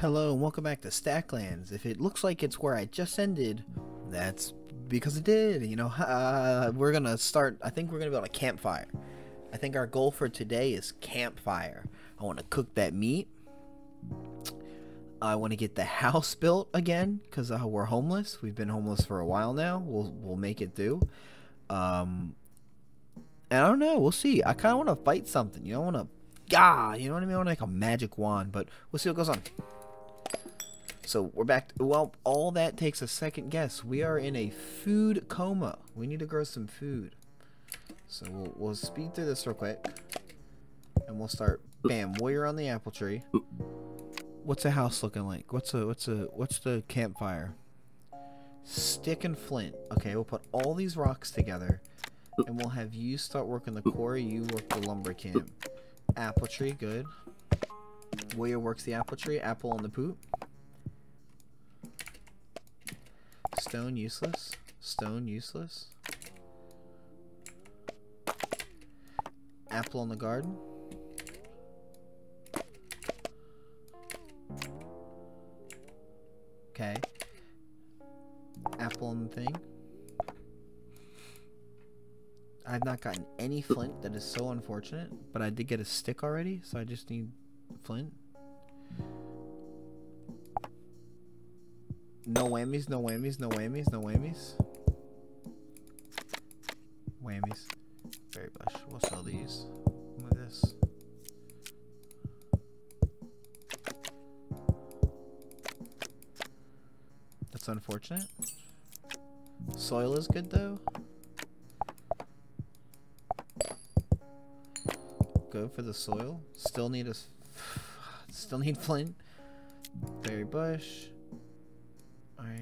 Hello and welcome back to Stacklands. If it looks like it's where I just ended, that's because it did. You know, uh, we're gonna start. I think we're gonna on a campfire. I think our goal for today is campfire. I want to cook that meat. I want to get the house built again because uh, we're homeless. We've been homeless for a while now. We'll we'll make it through. Um, and I don't know. We'll see. I kind of want to fight something. You know, I want to, God, you know what I mean? I want to make a magic wand, but we'll see what goes on. So we're back. To, well, all that takes a second guess. We are in a food coma. We need to grow some food. So we'll, we'll speed through this real quick. And we'll start. Bam, warrior on the apple tree. What's a house looking like? What's a what's a what's the campfire? Stick and flint. Okay, we'll put all these rocks together. And we'll have you start working the quarry, you work the lumber camp. Apple tree, good. Warrior works the apple tree, apple on the poop. Stone useless. Stone useless. Apple in the garden. Okay. Apple in the thing. I've not gotten any flint. That is so unfortunate. But I did get a stick already, so I just need flint. No whammies, no whammies, no whammies, no whammies. Whammies. Berry bush. We'll sell these. Move this. That's unfortunate. Soil is good though. Go for the soil. Still need a. Still need flint. Berry bush. Alright.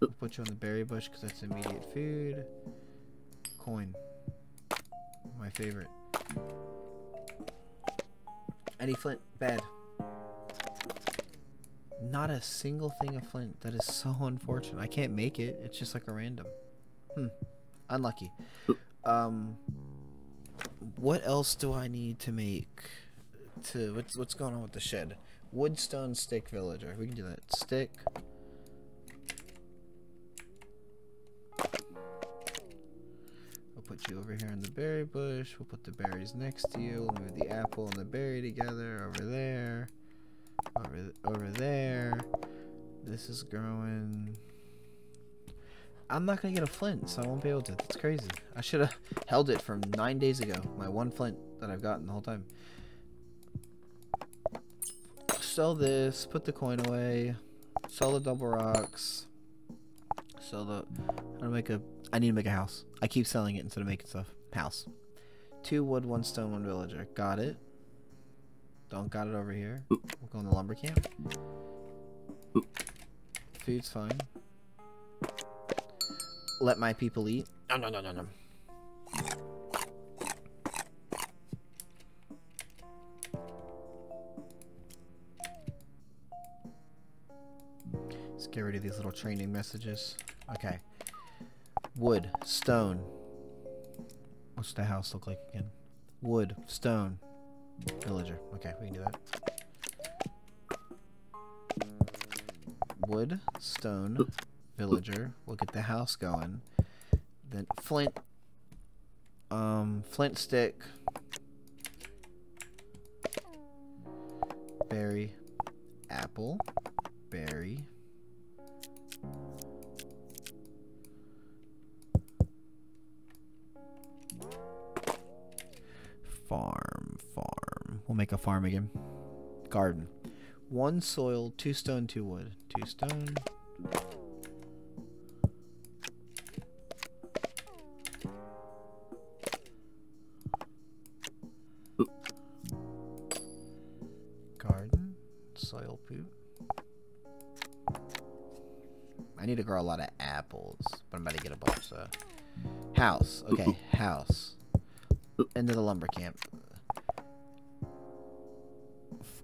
We'll put you on the berry bush because that's immediate food. Coin. My favorite. Any flint? Bad. Not a single thing of flint. That is so unfortunate. I can't make it. It's just like a random. Hmm. Unlucky. Um. What else do I need to make? To what's what's going on with the shed? Woodstone stick villager. We can do that. Stick. You over here in the berry bush. We'll put the berries next to you. We'll move the apple and the berry together over there. Over, over there. This is growing. I'm not gonna get a flint, so I won't be able to. That's crazy. I should have held it from nine days ago. My one flint that I've gotten the whole time. Sell this. Put the coin away. Sell the double rocks. Sell the. I make a. I need to make a house. I keep selling it instead of making stuff. House. Two wood, one stone, one villager. Got it. Don't got it over here. We'll go in the lumber camp. Food's fine. Let my people eat. No, no, no, no, no. Let's get rid of these little training messages. Okay. Wood, stone. What's the house look like again? Wood, stone, villager. Okay, we can do that. Wood, stone, villager. We'll get the house going. Then flint. Um, flint stick. Berry. Apple. Berry. Farm, farm. We'll make a farm again. Garden. One soil, two stone, two wood. Two stone. Garden. Soil poop. I need to grow a lot of apples, but I'm about to get a bunch, so. House. Okay, house. Into the lumber camp.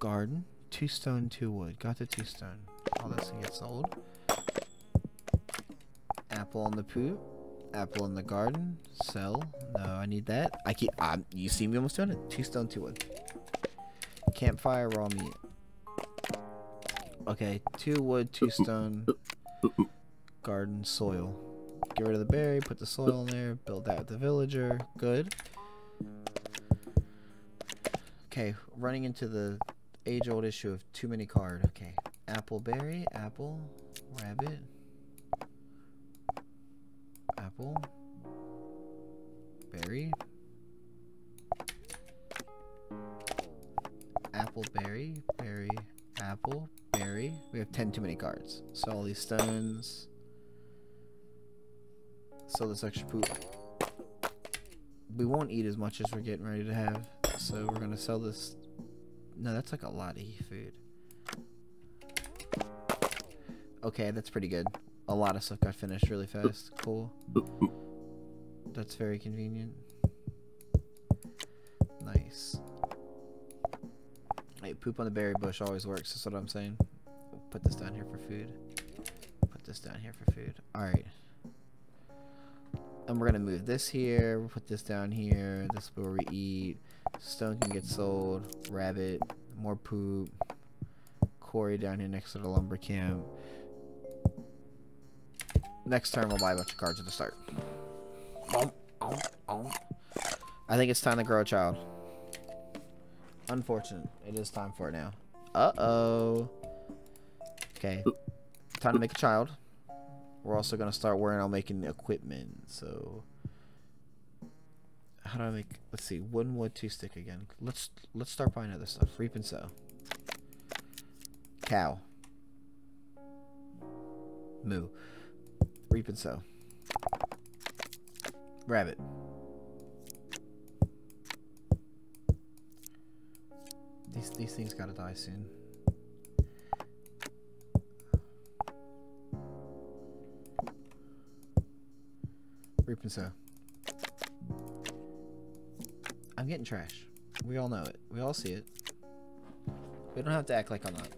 Garden. Two stone, two wood. Got the two stone. All this can get sold. Apple on the poop. Apple in the garden. Sell. No, I need that. I keep. Um, you see me almost doing it. Two stone, two wood. Campfire, raw meat. Okay, two wood, two stone, garden, soil. Get rid of the berry, put the soil in there, build that with the villager. Good. Okay, running into the age-old issue of too many card. Okay, appleberry, apple, rabbit, apple, berry, appleberry, berry, apple, berry. We have 10 too many cards. So all these stones. Sell this extra poop. We won't eat as much as we're getting ready to have. So we're to sell this. No, that's like a lot of food. Okay, that's pretty good. A lot of stuff got finished really fast. Cool. That's very convenient. Nice. Hey, poop on the berry bush always works. That's what I'm saying. Put this down here for food. Put this down here for food. Alright. And we're to move this here. We'll put this down here. This is where we eat. Stone can get sold. Rabbit. More poop. Quarry down here next to the lumber camp. Next turn, we'll buy a bunch of cards at the start. I think it's time to grow a child. Unfortunate. It is time for it now. Uh-oh. Okay. Time to make a child. We're also going to start worrying on making equipment. So, how do I make... Let's see. one wood, two stick again. Let's let's start buying other stuff. Reap and sow. Cow. Moo. Reap and sow. Rabbit. These these things gotta die soon. And. I'm getting trash. We all know it. We all see it. We don't have to act like I'm not.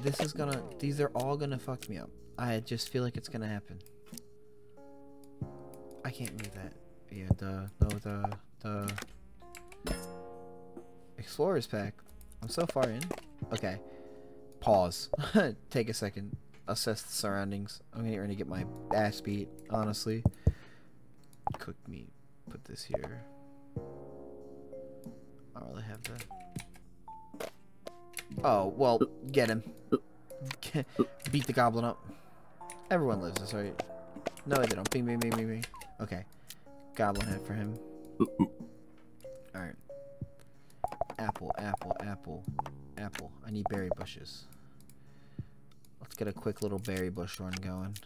This is gonna... These are all gonna fuck me up. I just feel like it's gonna happen. I can't read that. Yeah, the... No, the... The... Explorer's Pack. I'm so far in. Okay. Pause. Take a second. Assess the surroundings. I'm getting ready to get my ass beat, honestly. Cooked meat. Put this here. I don't really have the... Oh, well, get him. Beat the goblin up. Everyone lives this, right? No, they don't. Bing, bing, bing, bing, bing. Okay. Goblin head for him. Alright. Apple, apple, apple, apple. I need berry bushes. Let's get a quick little berry bush run going.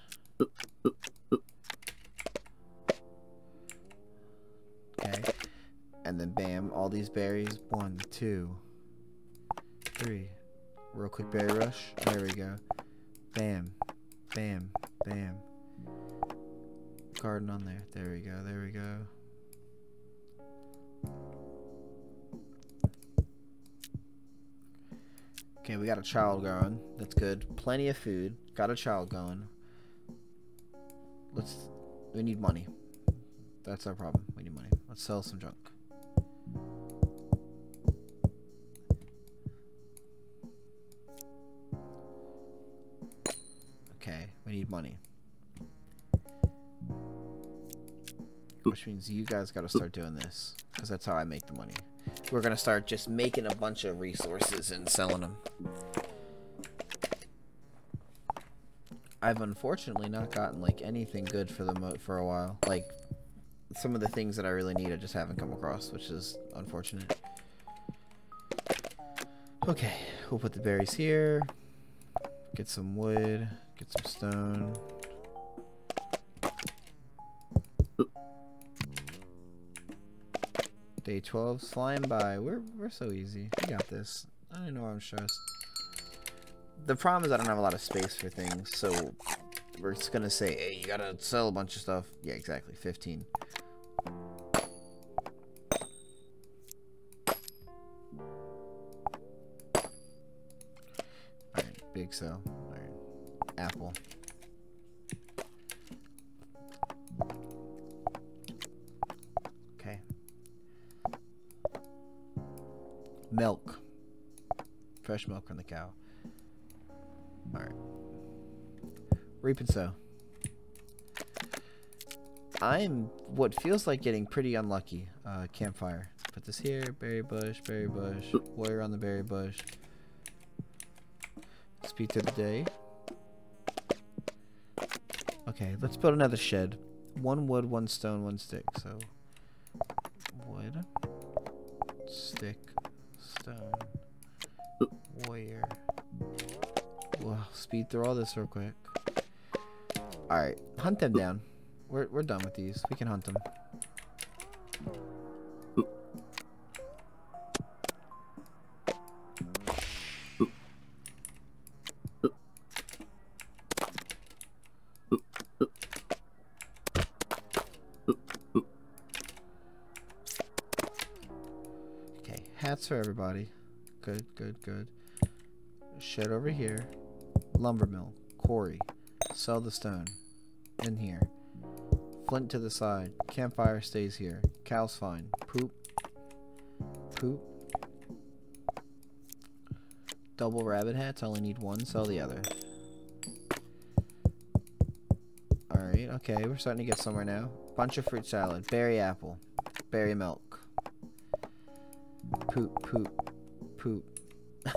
Okay. And then bam, all these berries. One, two, three. Real quick berry rush. There we go. Bam. Bam. Bam. Garden on there. There we go. There we go. Okay, we got a child going. That's good. Plenty of food. Got a child going. Let's... We need money. That's our problem. We need money. Let's sell some junk. Okay, we need money. Which means you guys gotta start doing this. Because that's how I make the money. We're gonna start just making a bunch of resources and selling them. I've unfortunately not gotten like anything good for the moat for a while. Like some of the things that I really need I just haven't come across, which is unfortunate. Okay, we'll put the berries here. Get some wood, get some stone. Day 12, Slime by. We're, we're so easy. We got this. I don't know I'm stressed. The problem is I don't have a lot of space for things, so we're just gonna say, hey, you gotta sell a bunch of stuff. Yeah, exactly. 15. Alright, big sell. Alright. Apple. Milk. Fresh milk from the cow. Alright. Reap and sow. I'm what feels like getting pretty unlucky. Uh, campfire. Put this here. Berry bush, berry bush. Warrior on the berry bush. Speed to the day. Okay, let's build another shed. One wood, one stone, one stick. So, wood, stick, stone, warrior. Well, speed through all this real quick. Alright, hunt them down. We're, we're done with these. We can hunt them. Okay, hats for everybody. Good, good, good. Shed over here. Lumber mill. Quarry. Sell the stone. In here. Flint to the side. Campfire stays here. Cow's fine. Poop. Poop. Double rabbit hats. I only need one. Sell the other. Alright, okay. We're starting to get somewhere now. Bunch of fruit salad. Berry apple. Berry milk. Poop, poop,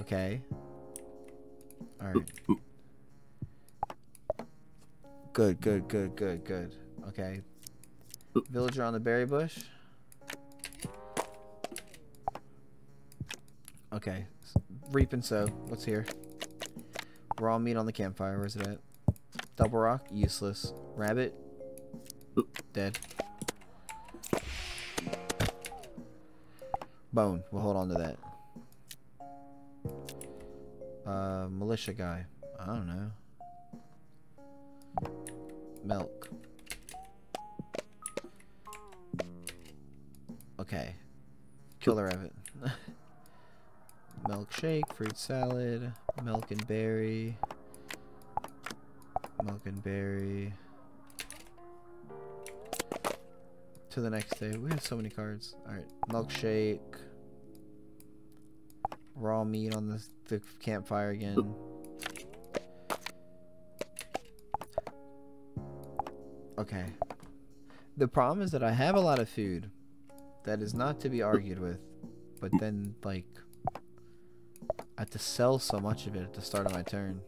okay. Alright. Good, good, good, good, good. Okay. Villager on the berry bush. Okay. Reap and sow. What's here? Raw meat on the campfire. Where's it at? Double rock. Useless. Rabbit. Dead. Bone. We'll hold on to that. Uh, militia guy. I don't know. Milk. Okay. Kill the rabbit. Milkshake, fruit salad, milk and berry. Milk and berry. To the next day. We have so many cards. Alright. Milkshake. Raw meat on the, the campfire again. Okay. The problem is that I have a lot of food. That is not to be argued with. But then, like, I have to sell so much of it at the start of my turn.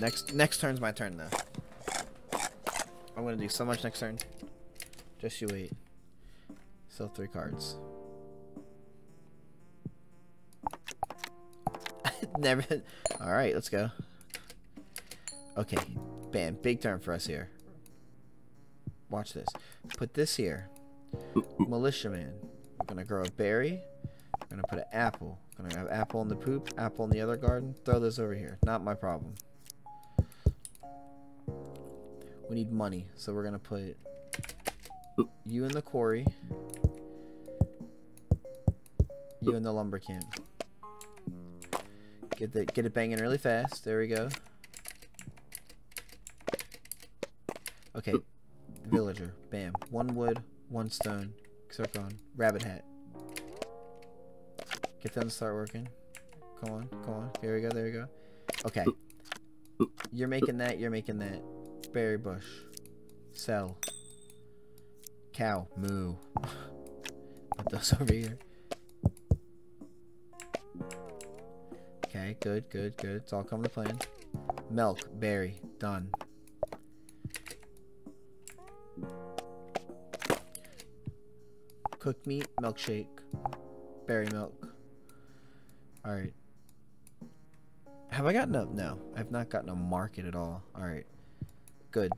Next next turn's my turn though. I'm gonna do so much next turn. Just you wait. Sell three cards. Never. All right, let's go. Okay, bam, big turn for us here. Watch this. Put this here. Militiaman. We're gonna grow a berry. We're gonna put an apple. We're gonna have apple in the poop, apple in the other garden. Throw this over here. Not my problem. We need money, so we're gonna put you in the quarry. You in the lumber camp. Get the get it banging really fast. There we go. Okay, villager. Bam. One wood, one stone. Circle on. Rabbit hat. Get them to start working. Come on, come on. There we go, there we go. Okay. You're making that, you're making that. Berry bush. Sell. Cow. Moo. Put those over here. Good, good, good. It's all coming to plan. Milk. Berry. Done. Cooked meat. Milkshake. Berry milk. Alright. Have I gotten a... No. I've not gotten a market at all. Alright. Good.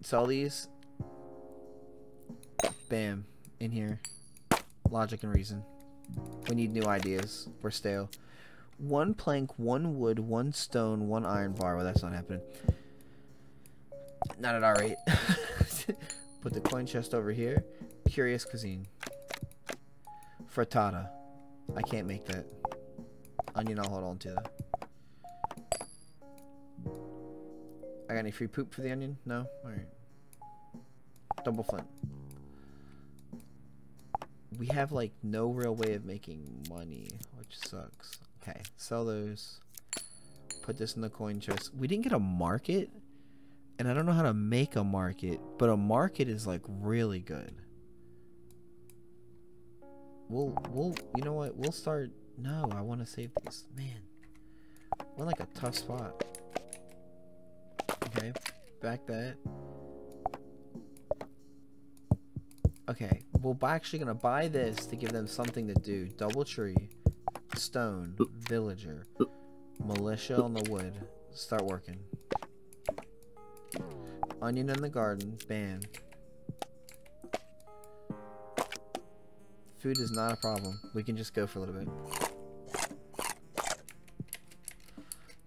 Sell these. Bam. In here. Logic and reason. We need new ideas. We're stale. One plank, one wood, one stone, one iron bar. Well, that's not happening. Not at our rate. Put the coin chest over here. Curious cuisine. Frittata. I can't make that. Onion, I'll hold on to that. I got any free poop for the onion? No? Alright. Double flint. we have like no real way of making money, which sucks. Okay, sell those. Put this in the coin chest. We didn't get a market, and I don't know how to make a market, but a market is like really good. We'll, we'll, you know what? We'll start. No, I want to save these. Man, we're like a tough spot. Okay, back that. Okay, we're actually gonna buy this to give them something to do. Double tree, stone, villager, militia on the wood. Start working. Onion in the garden, ban. Food is not a problem. We can just go for a little bit.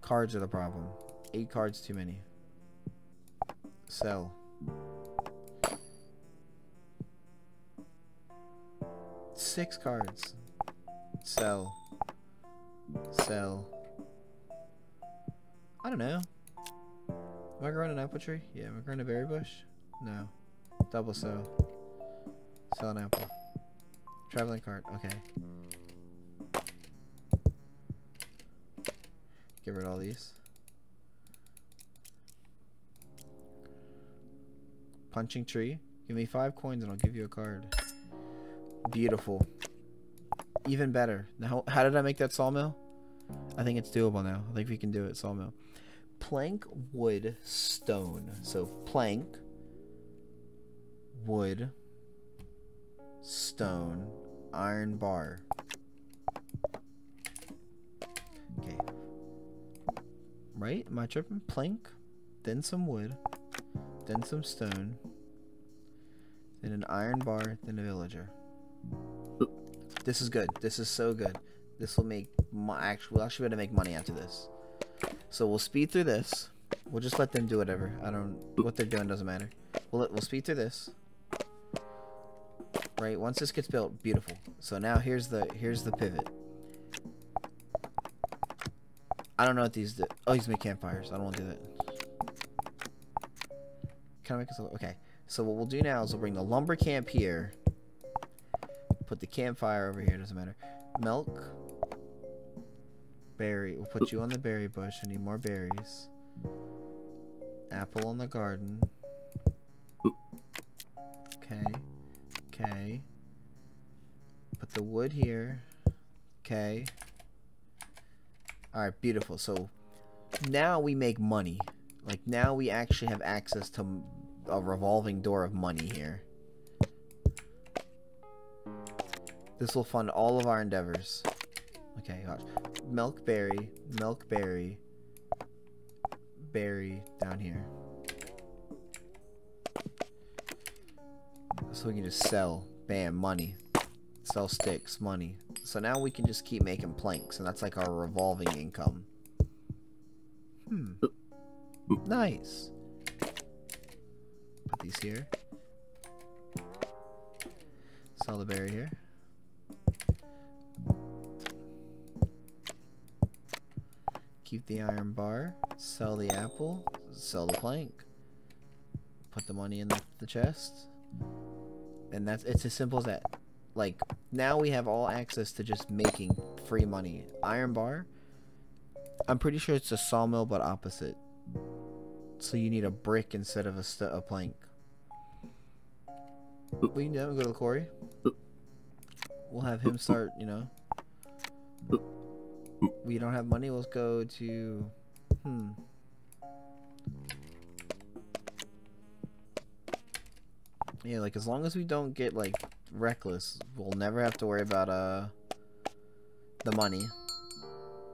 Cards are the problem. Eight cards too many. Sell. Six cards. Sell. Sell. I don't know. Am I growing an apple tree? Yeah, am I growing a berry bush? No. Double sow. Sell an apple. Traveling cart, okay. Get rid of all these. Punching tree. Give me five coins and I'll give you a card. Beautiful. Even better. Now, how did I make that sawmill? I think it's doable now. I think we can do it, sawmill. Plank, wood, stone. So plank, wood, stone, iron bar. Okay. Right? Am I tripping? Plank, then some wood, then some stone, then an iron bar, then a villager. This is good. This is so good. This will make my actual. We'll actually be able to make money after this. So we'll speed through this. We'll just let them do whatever. I don't. What they're doing doesn't matter. We'll we'll speed through this. Right. Once this gets built, beautiful. So now here's the here's the pivot. I don't know what these do. Oh, these make campfires. I don't want to do that. Can I make this? Okay. So what we'll do now is we'll bring the lumber camp here. Put the campfire over here, doesn't matter. Milk. Berry. We'll put you on the berry bush. I need more berries. Apple on the garden. Okay. Okay. Put the wood here. Okay. Alright, beautiful. So, now we make money. Like, now we actually have access to a revolving door of money here. This will fund all of our endeavors. Okay, watch. Milk berry, milk berry, berry down here. So we can just sell. Bam, money. Sell sticks, money. So now we can just keep making planks, and that's like our revolving income. Hmm. Nice. Put these here. Sell the berry here. Keep the iron bar. Sell the apple. Sell the plank. Put the money in the, the chest. And that's it's as simple as that. Like, now we have all access to just making free money. Iron bar. I'm pretty sure it's a sawmill, but opposite. So you need a brick instead of a, a plank. We can go to the quarry. We'll have him start, you know, we don't have money, let's go to... Hmm. Yeah, like, as long as we don't get, like, reckless, we'll never have to worry about, uh, the money.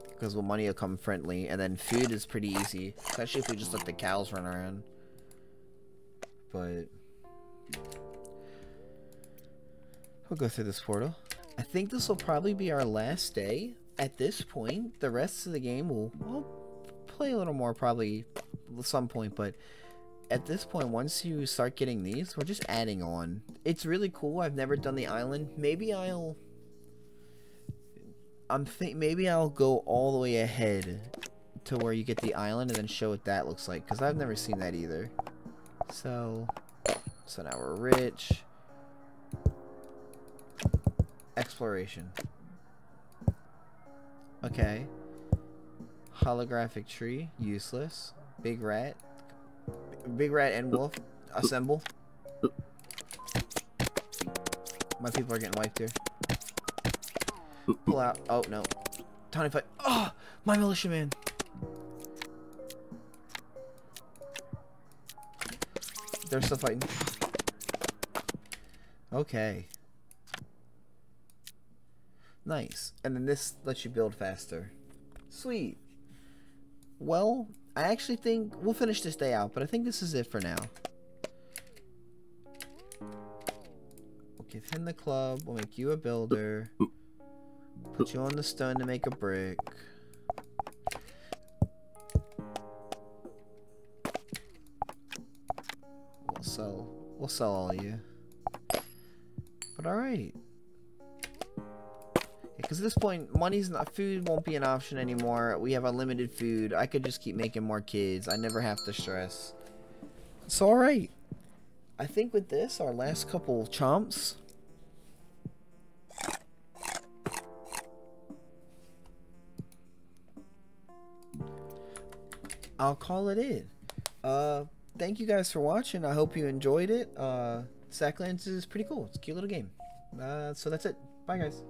Because well, money will come friendly, and then food is pretty easy. Especially if we just let the cows run around. But... We'll go through this portal. I think this will probably be our last day at this point, the rest of the game will will play a little more probably some point, but at this point, once you start getting these, we're just adding on. It's really cool. I've never done the island. Maybe I'll. I'm think maybe I'll go all the way ahead to where you get the island and then show what that looks like because I've never seen that either. So, so now we're rich. exploration. Okay. Holographic tree, useless. Big rat. Big rat and wolf, assemble. My people are getting wiped here. Pull out. Oh, no. Tiny fight. Oh, my militiaman. They're still fighting. Okay. Nice. And then this lets you build faster. Sweet. Well, I actually think we'll finish this day out, but I think this is it for now. We'll give him the club. We'll make you a builder. Put you on the stone to make a brick. We'll sell. We'll sell all of you. But alright. Because at this point, money's not food won't be an option anymore. We have unlimited food. I could just keep making more kids. I never have to stress. So alright. I think with this, our last couple chomps. I'll call it in. Uh, thank you guys for watching. I hope you enjoyed it. Uh, Stacklands is pretty cool. It's a cute little game. Uh, so that's it. Bye, guys.